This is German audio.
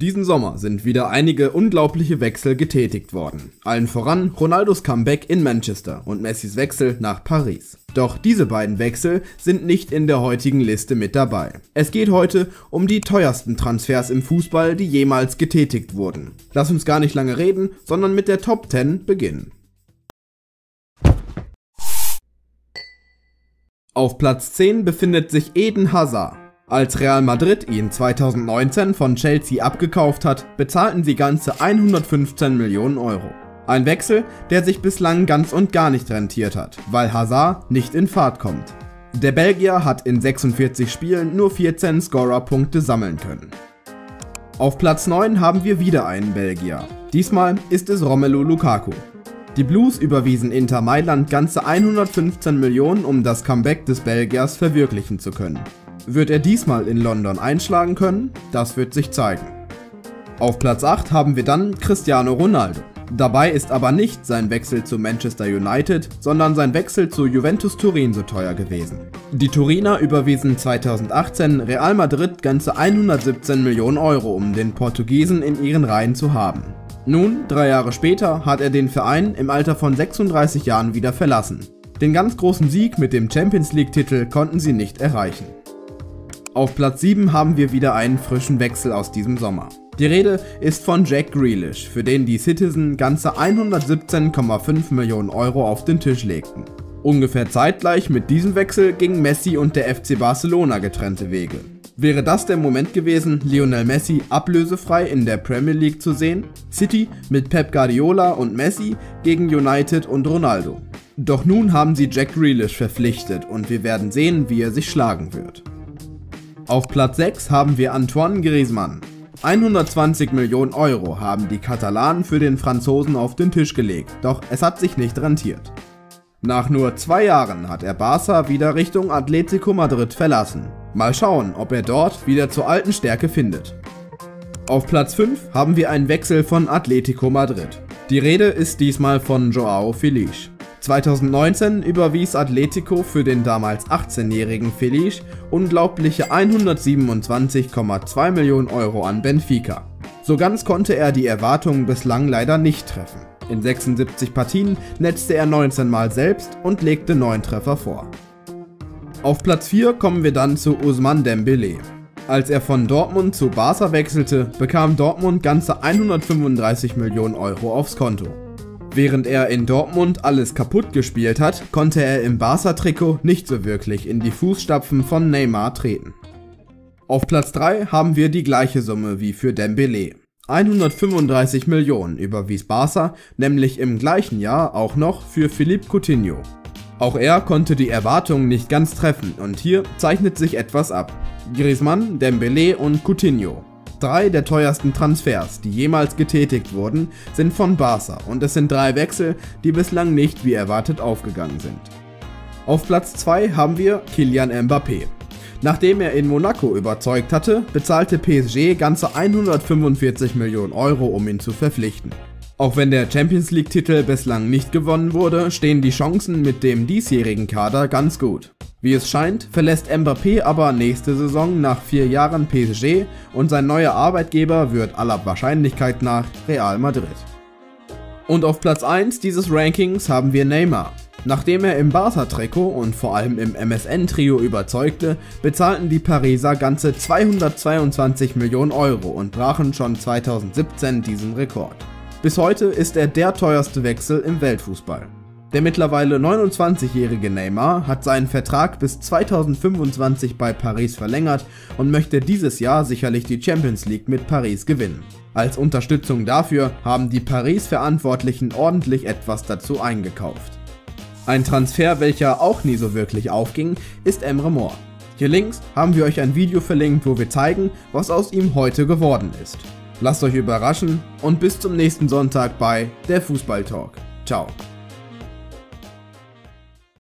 Diesen Sommer sind wieder einige unglaubliche Wechsel getätigt worden. Allen voran Ronaldos Comeback in Manchester und Messis Wechsel nach Paris. Doch diese beiden Wechsel sind nicht in der heutigen Liste mit dabei. Es geht heute um die teuersten Transfers im Fußball, die jemals getätigt wurden. Lass uns gar nicht lange reden, sondern mit der Top 10 beginnen. Auf Platz 10 befindet sich Eden Hazard. Als Real Madrid ihn 2019 von Chelsea abgekauft hat, bezahlten sie ganze 115 Millionen Euro. Ein Wechsel, der sich bislang ganz und gar nicht rentiert hat, weil Hazard nicht in Fahrt kommt. Der Belgier hat in 46 Spielen nur 14 Scorerpunkte sammeln können. Auf Platz 9 haben wir wieder einen Belgier. Diesmal ist es Romelu Lukaku. Die Blues überwiesen Inter Mailand ganze 115 Millionen, um das Comeback des Belgiers verwirklichen zu können. Wird er diesmal in London einschlagen können? Das wird sich zeigen. Auf Platz 8 haben wir dann Cristiano Ronaldo. Dabei ist aber nicht sein Wechsel zu Manchester United, sondern sein Wechsel zu Juventus Turin so teuer gewesen. Die Turiner überwiesen 2018 Real Madrid ganze 117 Millionen Euro, um den Portugiesen in ihren Reihen zu haben. Nun, drei Jahre später, hat er den Verein im Alter von 36 Jahren wieder verlassen. Den ganz großen Sieg mit dem Champions League-Titel konnten sie nicht erreichen. Auf Platz 7 haben wir wieder einen frischen Wechsel aus diesem Sommer. Die Rede ist von Jack Grealish, für den die Citizen ganze 117,5 Millionen Euro auf den Tisch legten. Ungefähr zeitgleich mit diesem Wechsel gingen Messi und der FC Barcelona getrennte Wege. Wäre das der Moment gewesen, Lionel Messi ablösefrei in der Premier League zu sehen? City mit Pep Guardiola und Messi gegen United und Ronaldo. Doch nun haben sie Jack Grealish verpflichtet und wir werden sehen, wie er sich schlagen wird. Auf Platz 6 haben wir Antoine Griezmann. 120 Millionen Euro haben die Katalanen für den Franzosen auf den Tisch gelegt, doch es hat sich nicht rentiert. Nach nur zwei Jahren hat er Barca wieder Richtung Atletico Madrid verlassen. Mal schauen, ob er dort wieder zur alten Stärke findet. Auf Platz 5 haben wir einen Wechsel von Atletico Madrid. Die Rede ist diesmal von Joao Felix. 2019 überwies Atletico für den damals 18-jährigen Felice unglaubliche 127,2 Millionen Euro an Benfica. So ganz konnte er die Erwartungen bislang leider nicht treffen. In 76 Partien netzte er 19 Mal selbst und legte 9 Treffer vor. Auf Platz 4 kommen wir dann zu Usman Dembele. Als er von Dortmund zu Barca wechselte, bekam Dortmund ganze 135 Millionen Euro aufs Konto. Während er in Dortmund alles kaputt gespielt hat, konnte er im Barca-Trikot nicht so wirklich in die Fußstapfen von Neymar treten. Auf Platz 3 haben wir die gleiche Summe wie für Dembele. 135 Millionen überwies Barca, nämlich im gleichen Jahr auch noch für Philippe Coutinho. Auch er konnte die Erwartungen nicht ganz treffen und hier zeichnet sich etwas ab. Griezmann, Dembele und Coutinho Drei der teuersten Transfers, die jemals getätigt wurden, sind von Barca und es sind drei Wechsel, die bislang nicht wie erwartet aufgegangen sind. Auf Platz 2 haben wir Kilian Mbappé. Nachdem er in Monaco überzeugt hatte, bezahlte PSG ganze 145 Millionen Euro, um ihn zu verpflichten. Auch wenn der Champions League-Titel bislang nicht gewonnen wurde, stehen die Chancen mit dem diesjährigen Kader ganz gut. Wie es scheint, verlässt Mbappé aber nächste Saison nach vier Jahren PSG und sein neuer Arbeitgeber wird aller Wahrscheinlichkeit nach Real Madrid. Und auf Platz 1 dieses Rankings haben wir Neymar. Nachdem er im Barca-Trikot und vor allem im MSN-Trio überzeugte, bezahlten die Pariser ganze 222 Millionen Euro und brachen schon 2017 diesen Rekord. Bis heute ist er der teuerste Wechsel im Weltfußball. Der mittlerweile 29-jährige Neymar hat seinen Vertrag bis 2025 bei Paris verlängert und möchte dieses Jahr sicherlich die Champions League mit Paris gewinnen. Als Unterstützung dafür haben die Paris-Verantwortlichen ordentlich etwas dazu eingekauft. Ein Transfer, welcher auch nie so wirklich aufging, ist Emre Moore. Hier links haben wir euch ein Video verlinkt, wo wir zeigen, was aus ihm heute geworden ist. Lasst euch überraschen und bis zum nächsten Sonntag bei der Fußball Talk. Ciao.